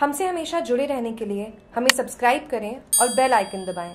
हमसे हमेशा जुड़े रहने के लिए हमें सब्सक्राइब करें और बेल आइकन दबाएँ।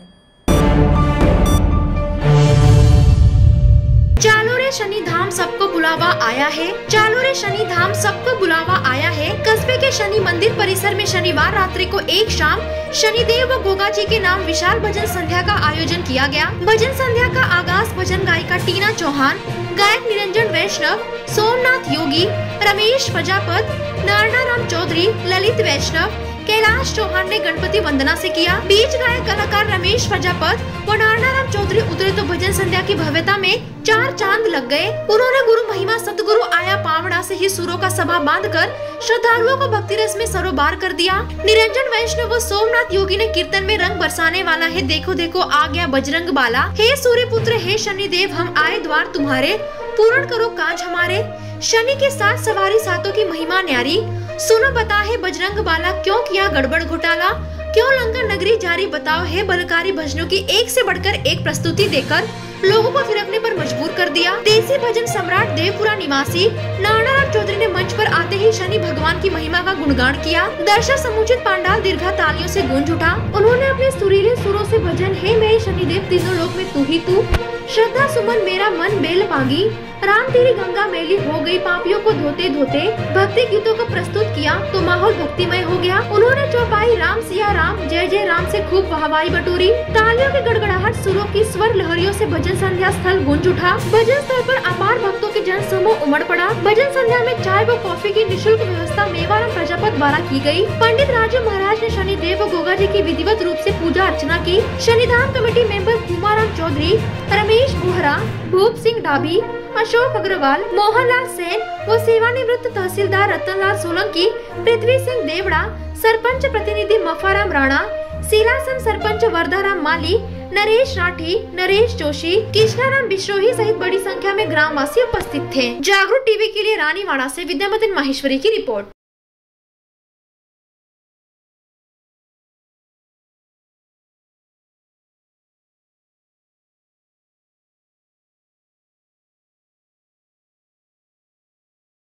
चालो रे शनि धाम सबको बुलावा आया है चालो रे शनि धाम सबको बुलावा आया है कस्बे शनि मंदिर परिसर में शनिवार रात्रि को एक शाम शनिदेव व गोगा जी के नाम विशाल भजन संध्या का आयोजन किया गया। भजन संध्या का आगाज़ भजन गायिका टीना चौहान, गायक निरंजन वैष्णव, सोमनाथ योगी, रमेश प्रजापत नारना राम चौधरी, ललित वैष्णव, कैलाश चौहान ने गणपति वंदना से किया। बीच गायक कलाकार रमेश प्रजापत व नारायण चौधरी उतरे तो भजन की भव्यता में चार चाँद लग गए। उन्होंने गुरु महिमा सतगुरु आया पावड़ा से ही सुरों का सभा बाँध कर श्रद्धालुओं को भक्ति रस में सरोबार कर दिया। निरंजन वैष्णव व सोमनाथ योगी ने कीर्तन में रंग बरसाने वाला है। देखो देखो, आ गया बजरंग बाला। हे सूर्य पुत्र हे शनि देव हम आए द्वार तुम्हारे। पूर्ण करो काज हमारे। शनि के साथ सवारी सातों की महिमा न्यारी। सुनो बता है बजरंग बाला, क्यों किया गड़बड़ घोटाला? क्यों लंका नगरी जारी? बताओ है बलकारी भजनों की एक से बढ़कर एक प्रस्तुति देकर लोगों को फिरकने पर मजबूर कर दिया। देसी भजन सम्राट देवपुरा निवासी नारायण चौधरी ने मंच पर आते ही शनि भगवान की महिमा का गुणगान किया। दर्शक समुचित पांडाल दीर्घा तालियों से गूंज उठा। उन्होंने सुरीले सुरों से भजन, है मेरे शनिदेव, तीनों लोक में तू ही तू। श्रद्धा सुमन, मेरा मन बेल मांगी राम तेरी गंगा मेली हो गई, पापियों को धोते धोते। भक्ति गीतों को प्रस्तुत किया तो माहौल भक्तिमय हो गया। उन्होंने चौपाई राम सिया राम, जय जय राम से खूब वाहवाई बटोरी। तालियों की गड़गड़ाहट सुरों की स्वर लहरियों से भजन संध्या स्थल गुंज उठा। भजन स्थल पर अपार भक्तों के जन समूह उमड़ पड़ा। भजन संध्या में चाय व कॉफ़ी की निःशुल्क व्यवस्था मेवाराम प्रजापत द्वारा की गई। पंडित राजू महाराज ने शनि देव गोगा जी की विधिवत रूप से पूजा अर्चना की। शनिधाम कमेटी मेंबर कुमाराम चौधरी, रमेश बोहरा, भूप सिंह डाबी अशोक अग्रवाल, मोहनलाल सेन व सेवानिवृत्त तहसीलदार रतनलाल सोलंकी, पृथ्वी सिंह देवड़ा, सरपंच प्रतिनिधि मफाराम राणा, सिलासन सरपंच वर्धाराम माली, नरेश राठी, नरेश जोशी, कृष्णाराम बिश्रोही सहित बड़ी संख्या में ग्रामवासी उपस्थित थे। जागरूक टीवी के लिए रानीवाड़ा से विद्यामतन माहेश्वरी की रिपोर्ट।